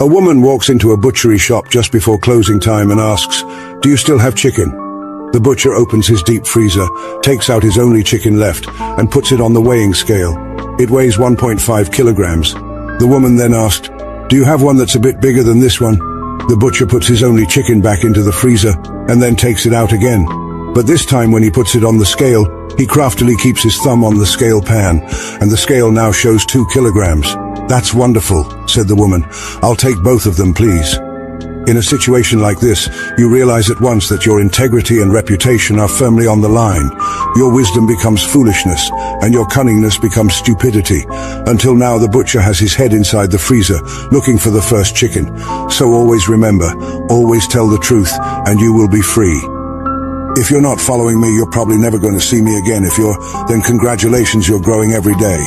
A woman walks into a butchery shop just before closing time and asks, do you still have chicken? The butcher opens his deep freezer, takes out his only chicken left, and puts it on the weighing scale. It weighs 1.5 kilograms. The woman then asked, do you have one that's a bit bigger than this one? The butcher puts his only chicken back into the freezer, and then takes it out again. But this time when he puts it on the scale, he craftily keeps his thumb on the scale pan, and the scale now shows two kilograms. That's wonderful, said the woman. I'll take both of them, please. In a situation like this, you realize at once that your integrity and reputation are firmly on the line. Your wisdom becomes foolishness, and your cunningness becomes stupidity. Until now, the butcher has his head inside the freezer, looking for the first chicken. So always remember, always tell the truth, and you will be free. If you're not following me, you're probably never going to see me again. If you're, then congratulations, you're growing every day.